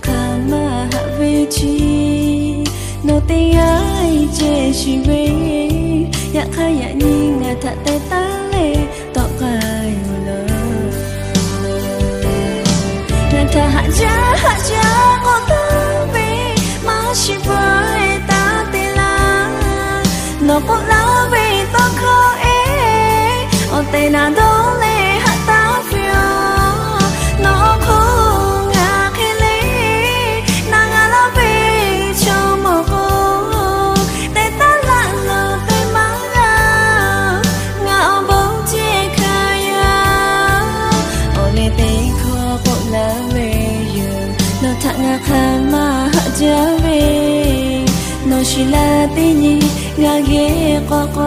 kama havechi no te ai che shiwe ya khaya ni nga ta te ta le to kai lo na ta ha ja ha ja ngo ta ve ma shi vai ta te la. No ko la ve to kho e. O te na do no shi la te ni nga ge ko ko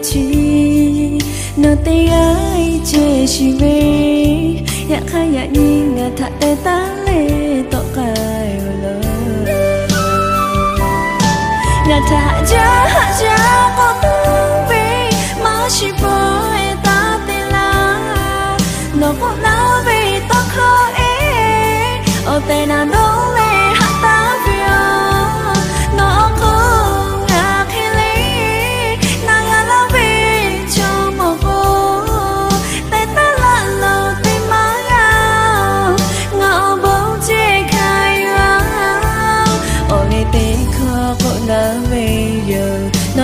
hạ về chi nó tay ai che chi về ya kha ya ni ngà tha te ta le to kai lo ngà tha hạ ja hạ ja ko tu về mà chi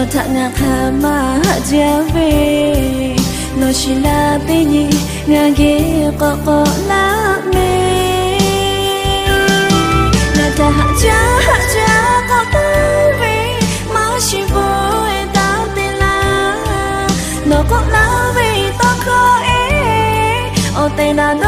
nó thả ngạc hà mà hạ giá về nó chỉ là tên nhị ngà ghê có có lá mê ta hạ giá hạ giá có ta về mà chỉ vui ta tên là nó có lá về ta khó e o te na no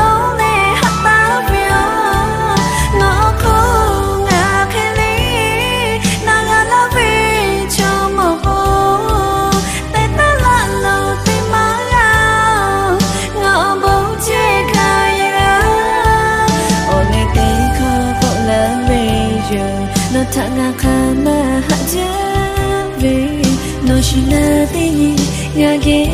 nó thả ngà khá mà hạ về nó chỉ là tên nhị ngà ghê